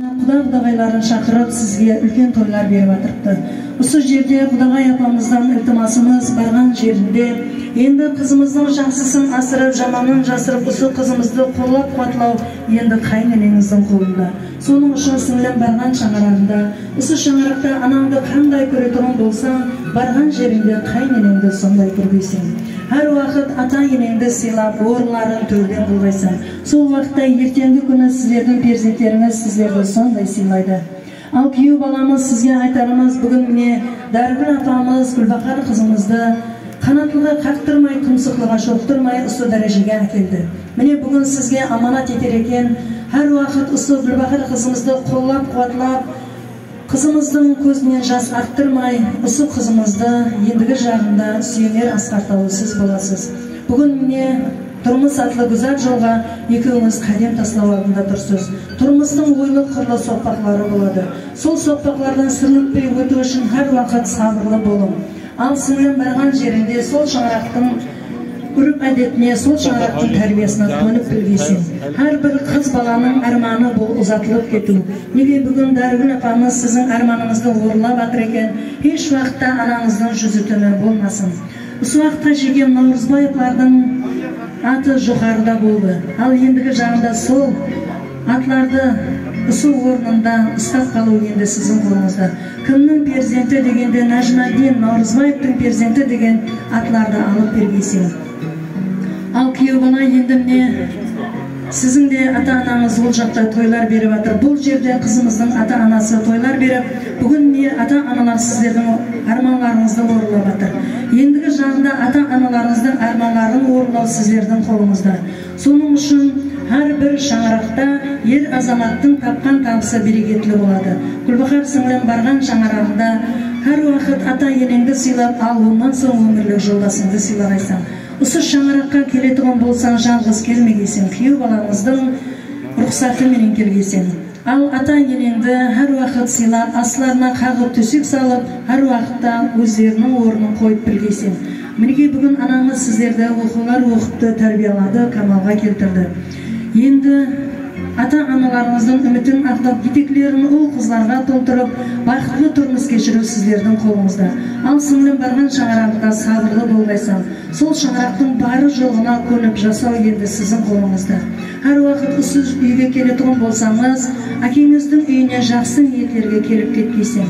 құда құдағайларын шақырып сізге үлкен тойлар беріп жатырыпты осы жерде құдағай апамыздан ілтимасымыз барған жерінде енді қызымыздың жақсысын асырып жаманын жасырып осы қызымызды қолдап қуатлау енді қайненеңіздің қолында? Соның үшін сіңлім барған шаңырағында осы шаңырақта анаңды қандай көретұғын болсаң барған жеріңде қайненеңді сондай көргейсің әр уақыт ата енеңді сыйлап орынларын төлден болғайсың. Сол уақытта ертеңгі күні сіздердің перзенттеріңіз сіздерді сондай сыйлайды. Ал күйеу баламыз сізге айтарымыз бүгін міне дәрігүл апамыз гүлбақар қызымызды қанатылға қақтырмай тұмсықлыға шоқтырмай осы дәрежеге әкелді. Міне бүгін сізге аманат етер екен. Әр уақыт осы гүлбақар қызымызды қоллап қуатлап қызымыздың көзінен жас ақтырмай осы қызымызды ендігі жағында сүйенер асқар сіз боласыз. Бүгін міне тұрмыс атлы гүзәл жолға екеуіңіз қадем тастау алдында тұрсыз. Тұрмыстың ойлы қырлы соқпақлары болады. Сол соқпақлардан сүрінбей өту үшін әр уақыт сабырлы болың ал сіңлім барған жерінде сол шаңырақтың үріп әдетіне сол шаңырақтың тәрбиесіне көніп білгейсің әрбір қыз баланың арманы бұл ұзатылып кету неге бүгін дәрігүл апамыз сіздің арманыңызды орындап жатыр екен еш уақытта анаңыздың жүзі түні болмасын осы уақытта жеген наурызбаевлардың аты жоғарыда болды ал ендігі жағында сол атларды ұсу орнында ұстап қалу енді сіздің қолыңызда кімнің перзенті дегенде нәжімәдин наурызбаевтың перзенті деген атларды алып бергейсің ал күйеу бала енді міне сіздің де ата анаңыз ол жақта тойлар беріп жатыр бұл жерде қызымыздың ата анасы тойлар беріп бүгін не ата аналар сіздердің арманларыңызды орындап жатыр ендігі жағында ата аналарыңыздың арманларын орындау сіздердің қолыңызда. Соның үшін әрбір шаңырақта ер азаматтың тапқан табысы берекетлі болады. Гүлбахар сіңлім барған шаңырағында әр уақыт ата енеңді сыйлап ал онан соң өмірлік жолдасыңды сыйлағайсың осы шаңыраққа келетұғын болсаң жалғыз келмегейсің күйеу балаңыздың рұқсатыменен келгейсің. Ал ата енеңді әр уақыт сыйлап астыларына қағып төсек салып әр уақытта өздерінің орнын қойып білгейсің. Мінекей бүгін анаңыз сіздерді оқулар оқытты тәрбиелады камалға келтірді. Енді ата аналарыңыздың үмітін ақтап етеклерін ұл қыздарға толтырып бақытты тұрмыс кешіру сіздердің қолыңызда. Ал сіңлім барған шаңырақта сабырлы болғайсың сол шаңырақтың бары жоғына көніп жасау енді сіздің қолыңызда. Әр уақыт осы үйге келетұғын болсаңыз әкеңіздің үйіне жақсы ниеттерге келіп кеткейсің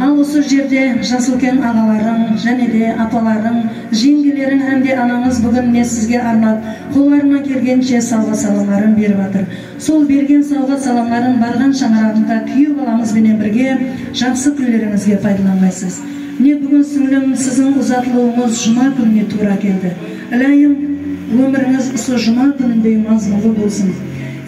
ал осы жерде жас үлкен ағаларың және де апаларың жеңгелерің һәм де анаңыз бүгін міне сізге арнап қолдарынан келгенше сауға саламдарын беріп жатыр сол берген сауға саламдарын барған шаңырағында күйеу баламызбенен бірге жақсы күндеріңізге пайдаланбайсыз. Міне бүгін сіңлім сіздің ұзатылуыңыз жұма күніне тура келді. Іләйім өміріңіз осы жұма күніндей мазмұнды болсын.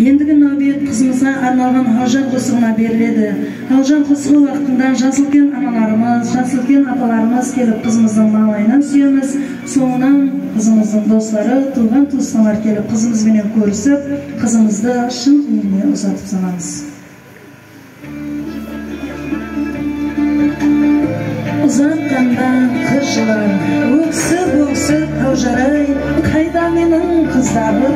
Ендігі нәубет қызымызға арналған ғажап қосығына беріледі. Ғажап қосығы уақытында жас үлкен аналарымыз жас үлкен апаларымыз келіп қызымыздың маңайынан сүйеміз. Соңынан қызымыздың достары туған туысқандар келіп қызымызбенен көрісіп қызымызды шын үйіне ұзатып саламыз. ұзатқанда қыз жылар өксіп өксіп таужарай қайда менің қыздары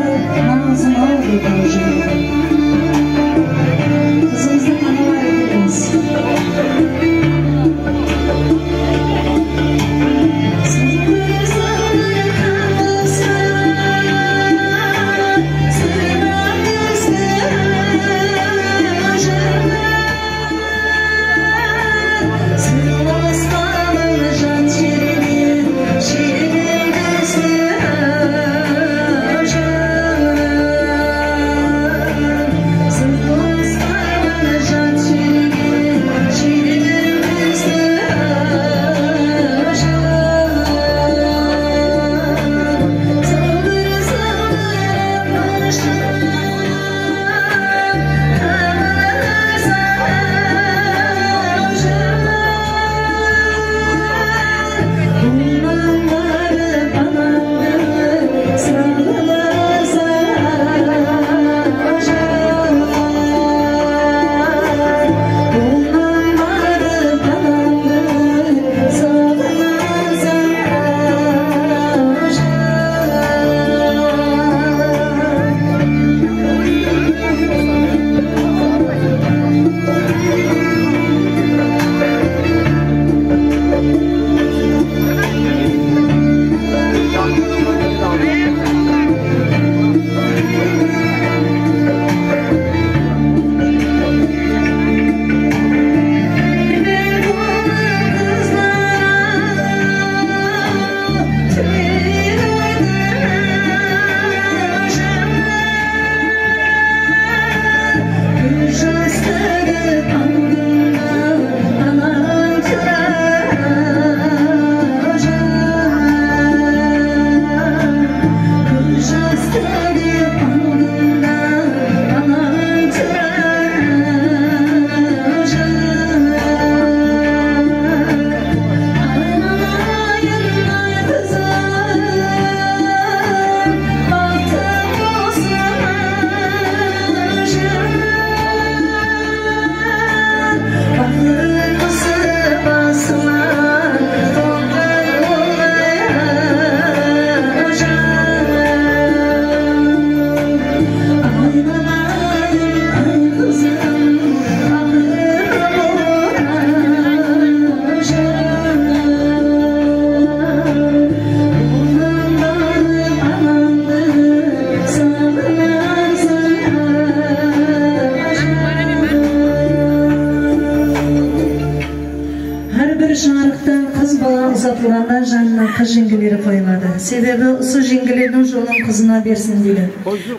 әрбір жарықтан қыз бала ұзатылғанда жанына қыз жеңгілері қойылады себебі ұсы жеңгілердің жолын қызына берсін дейді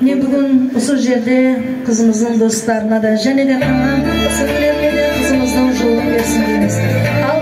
мен бүгін осы жерде қызымыздың достарына да және де қызымыздың жолын берсін дейміз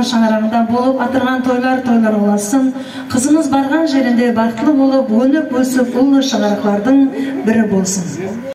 ағамыздың шаңырағында болып атырған тойлар тойлар боласын қызымыз барған жерінде бақытлы болып өніп өсіп ұлы шаңырақтардың бірі болсын.